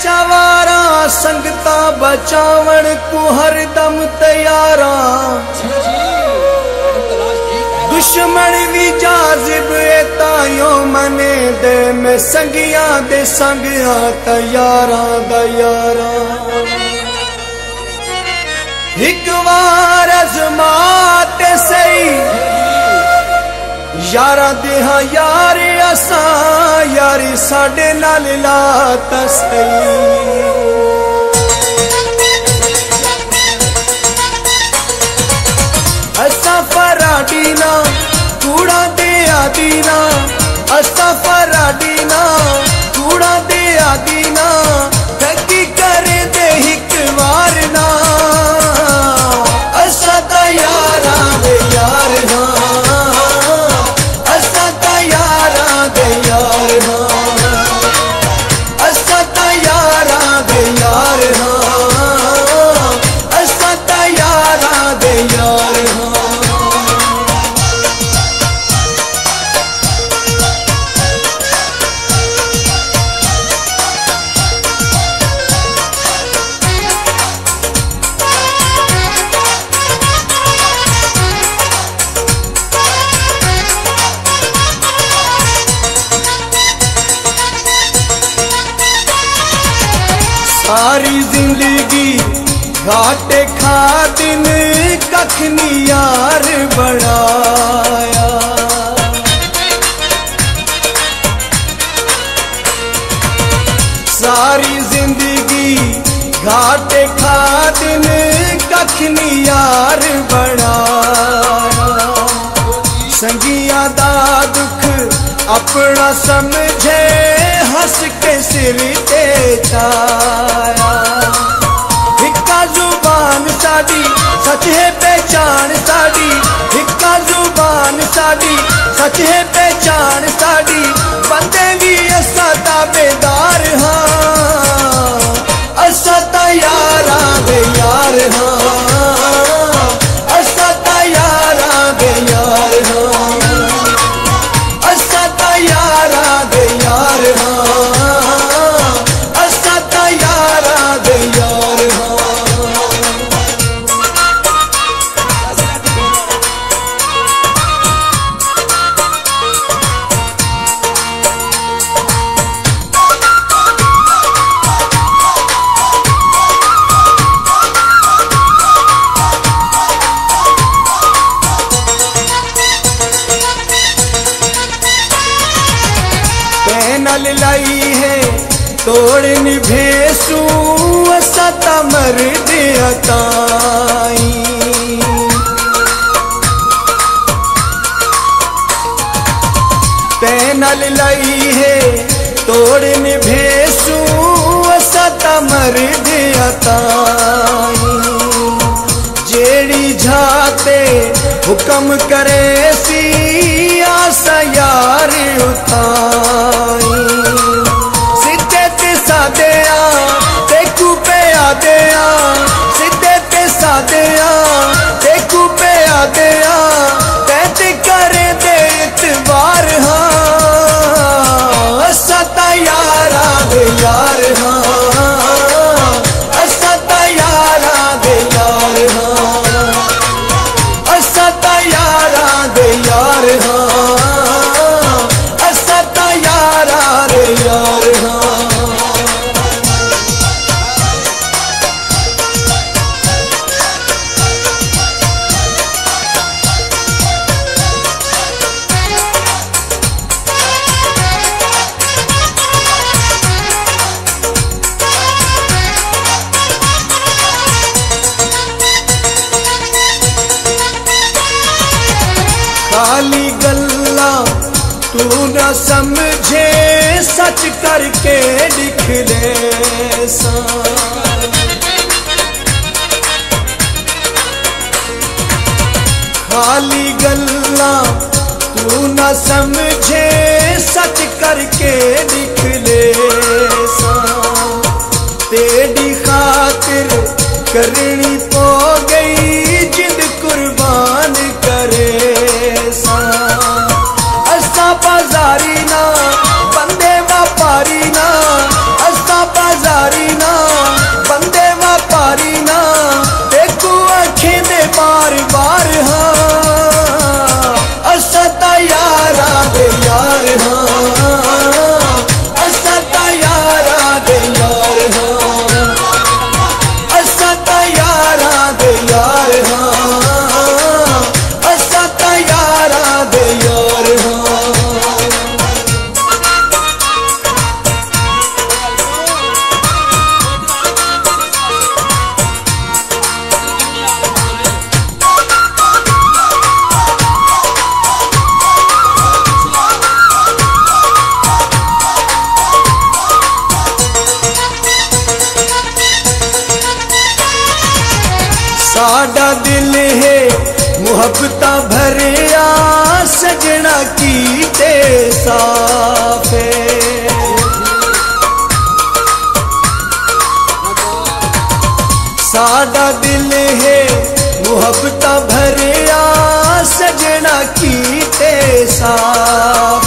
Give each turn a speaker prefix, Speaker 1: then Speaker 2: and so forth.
Speaker 1: चवारा संगता बचावण को हरदम तैयारा। दुश्मन भी जाजिब तायो मने दे में संगिया दे संगिया तैयारा दयारा। बार अजमाते सही यारा देहा यार असा यारी साढ़े नाल लात सही असा फराडी ना कूड़ा दे आदि असा फराडी ना ਸਾਰੀ ਜ਼ਿੰਦਗੀ ਘਾਟੇ ਖਾ ਦਿਨ ਕੱਖ ਨੀ ਯਾਰ ਬਣਾਇਆ। ਸਾਰੀ ਜ਼ਿੰਦਗੀ ਘਾਟੇ ਖਾ ਦਿਨ ਕੱਖ ਨੀ ਯਾਰ ਬਣਾਇਆ। ਸੰਗੀਆਂ ਦਾ ਦੁੱਖ अपना समझे हंस के सिर छाया हिक्का ज़ुबान साडी सच है पहचान साडी हिक्का ज़ुबान साडी सच है पहचान साडी बंदे भी असा ताबेदार हाँ। असा ता यारा दे यार हाँ। पैनल लाई है तोड़ निभेसू सत मर दियताई पैनल लाई है तोड़ निभेसू सत मर दियताई जेड़ी जाते हुक्म करे सी आसा यार उताई सिद्धे ते सादे आ देखू पे आदे आ सिद्धे ते सादे आ देखू पे आदे आ तैत करे दे इतबार हाँ सता यारा दे यार तू न समझे, सच करके लिख ले खाली गल्ला, तू न समझे, सच करके लिख ले तेरी खातिर करनी पो गई साडा दिल है, मुहब्बत भरिया सजना कीते साफे साडा दिल है, मुहब्बत भरिया सजना कीते साफे